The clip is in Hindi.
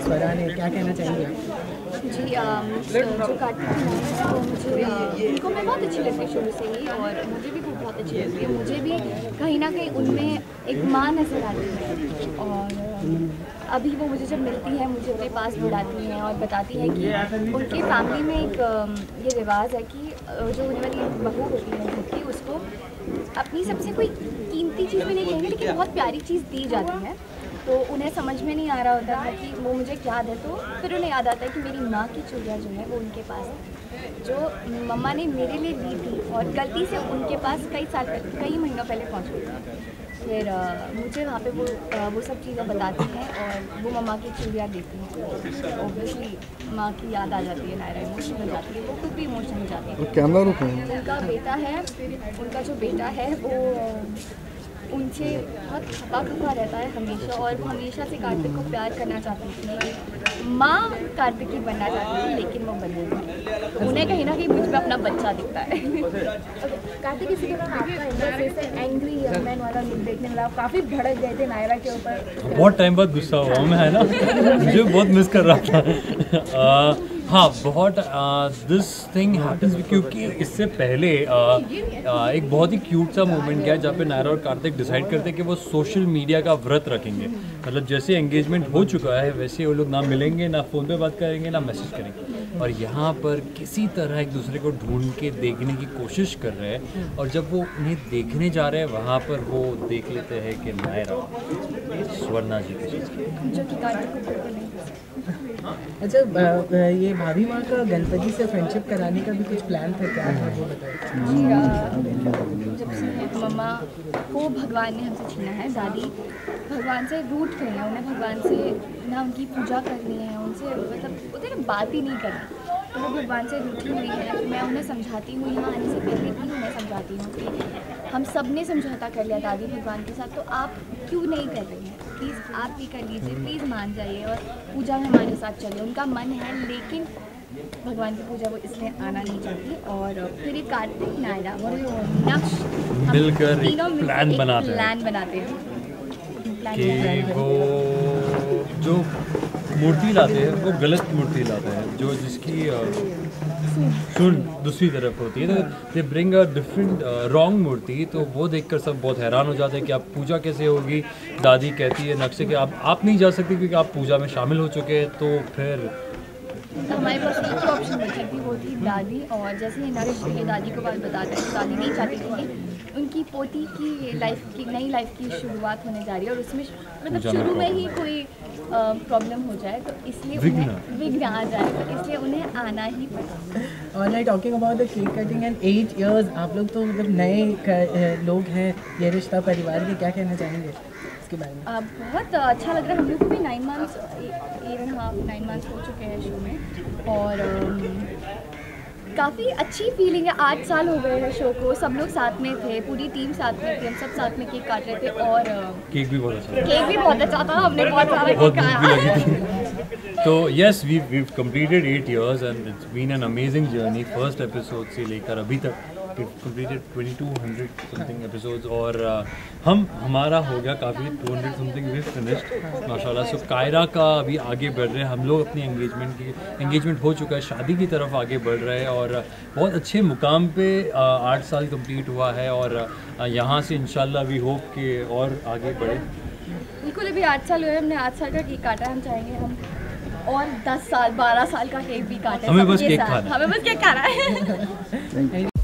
स्वरा ने क्या कहना चाहेंगे जी जो कार्तिक है वो मुझे उनको मैं बहुत अच्छी लगती शुरू से ही और मुझे भी वो बहुत अच्छी लगती है मुझे भी कहीं ना कहीं उनमें एक माँ नज़र आती है और अभी वो मुझे जब मिलती है मुझे अपने पास बुलाती हैं और बताती है कि उनकी फैमिली में एक ये रिवाज है कि जो होने वाली बहू होती है घर की उसको अपनी सबसे कोई कीमती चीज़ भी नहीं कहेंगे लेकिन बहुत प्यारी चीज़ दी जाती है तो उन्हें समझ में नहीं आ रहा होता था कि वो मुझे क्या दे तो फिर उन्हें याद आता है कि मेरी माँ की चूड़िया जो है वो उनके पास है जो मम्मा ने मेरे लिए दी थी और गलती से उनके पास कई साल कई महीनों पहले पहुँच गई थी। फिर अ, मुझे वहाँ पे वो अ, वो सब चीज़ें बताती हैं और वो मम्मा की चूड़िया देती हैं। ऑब्वियसली माँ की याद आ जाती है नायरा इमोशनल हो जाती है वो खुद भी इमोशनल हो जाती है। उनका बेटा है उनका जो बेटा है वो उनसे बहुत खपा खपा रहता है हमेशा और वो हमेशा से कार्तिक को प्यार करना चाहती थी। माँ कार्तिक की बनना चाहती थी लेकिन वो बनी नहीं उन्हें कहीं ना कहीं मुझमें अपना बच्चा दिखता है। कार्तिक इसी दौरान आपका एंग्री मैन वाला लुक देखने मिला काफ़ी भड़क गए थे नायरा के ऊपर। बहुत टाइम बाद गुस्सा हुआ मैं है ना? मुझे बहुत मिस कर रहा था। हाँ बहुत दिस थिंग हैपेंस क्योंकि इससे पहले आ, आ, एक बहुत ही क्यूट सा मोमेंट गया जहाँ पे नायरा और कार्तिक डिसाइड करते हैं कि वो सोशल मीडिया का व्रत रखेंगे। मतलब जैसे एंगेजमेंट हो चुका है वैसे वो लोग ना मिलेंगे ना फ़ोन पे बात करेंगे ना मैसेज करेंगे। और यहाँ पर किसी तरह एक दूसरे को ढूंढ के देखने की कोशिश कर रहे हैं और जब वो उन्हें देखने जा रहे हैं वहाँ पर वो देख लेते हैं कि नायरा स्वर्णा जी। अच्छा ये भाभी माँ का गणपति से फ्रेंडशिप कराने का भी कुछ प्लान था क्या? था वो बताइए। जब से मम्मा को भगवान ने हमसे छीना है दादी भगवान से रूठ गई हैं उन्हें भगवान से ना उनकी पूजा करनी है उनसे मतलब ना बात ही नहीं करनी वो भगवान से रूठी हुई है मैं उन्हें समझाती हूँ यहाँ आने से पहले भी उन्हें समझाती हूँ कि हम सबने समझौता कर लिया दादी भगवान के साथ तो आप क्यों नहीं कर रही हैं प्लीज़ आप भी कर लीजिए प्लीज़ मान जाइए और पूजा में हमारे साथ चलिए उनका मन है लेकिन भगवान की पूजा वो इसलिए आना नहीं चाहती और फिर कार्तिक नायरा और नक्श हम मिलकर एक बनाते हैं। प्लान बनाते हैं प्लान कि बनाते हैं। वो जो मूर्ति लाते हैं, वो गलत मूर्ति लाते हैं, जो जिसकी सुन दूसरी तरफ़ होती है। तो they bring a different wrong मूर्ति तो वो देखकर सब बहुत हैरान हो जाते हैं कि आप पूजा कैसे होगी। दादी कहती है नक्शे के आप आप नहीं जा सकते क्योंकि आप पूजा में शामिल हो चुके हैं तो फिर तो हमारे पास एक ही ऑप्शन बची थी वो थी दादी। और जैसे ही नक्श ये दादी को बात बताते हैं तो दादी नहीं चाहती थी कि उनकी पोती की लाइफ की नई लाइफ की शुरुआत होने जा रही है और उसमें मतलब शुरू में ही कोई प्रॉब्लम हो जाए तो इसलिए विघ्न। उन्हें विघ्न आ जाए तो इसलिए उन्हें आना ही पड़ा और like talking about the cake cutting and eight years आप लोग तो मतलब नए लोग हैं ये रिश्ता परिवार के क्या कहना चाहेंगे? इसके बारे में? आ, बहुत अच्छा लग रहा है। हम लोग को भी nine months eight and half nine months हो चुके हैं शो में। और काफ़ी अच्छी फीलिंग है। आठ साल हो गए हैं शो को। सब लोग साथ में थे पूरी टीम साथ में थी। हम सब साथ में केक काट रहे थे। और केक भी बहुत अच्छा था। केक भी बहुत अच्छा था। हमने बहुत सारा केक खाया। तो yes we we completed eight years and it's been an amazing journey first episode से लेकर अभी तक। कंप्लीटेड 2200 समथिंग एपिसोड्स और uh, हम हमारा हो गया काफ़ी 200 समथिंग वी फिनिश्ड माशाल्लाह सो कायरा का अभी आगे बढ़ रहे हैं। हम लोग अपनी एंगेजमेंट की एंगेजमेंट हो चुका है शादी की तरफ़ आगे बढ़ रहे हैं और बहुत अच्छे मुकाम पे uh, आठ साल कंप्लीट हुआ है और uh, यहाँ से इंशाल्लाह वी होप के और आगे बढ़े। बिल्कुल अभी आठ साल हुए हमने आठ साल का केक काटा हम चाहेंगे हम और दस साल बारह साल का केक भी काटे। हमें बस केक खाना हमें बस केक खाना है।